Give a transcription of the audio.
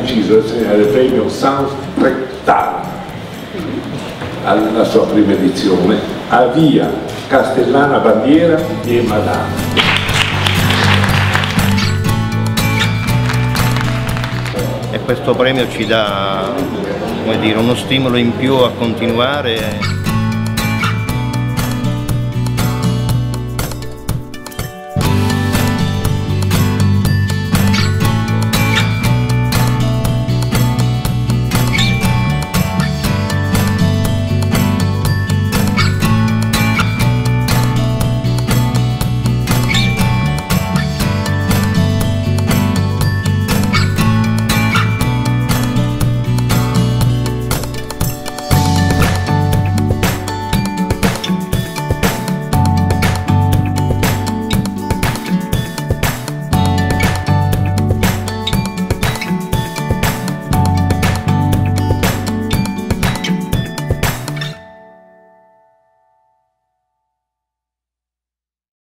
deciso di assegnare il premio Sans Trectar alla sua prima edizione a Via Castellana Bandiera e Madame. E questo premio ci dà dire, uno stimolo in più a continuare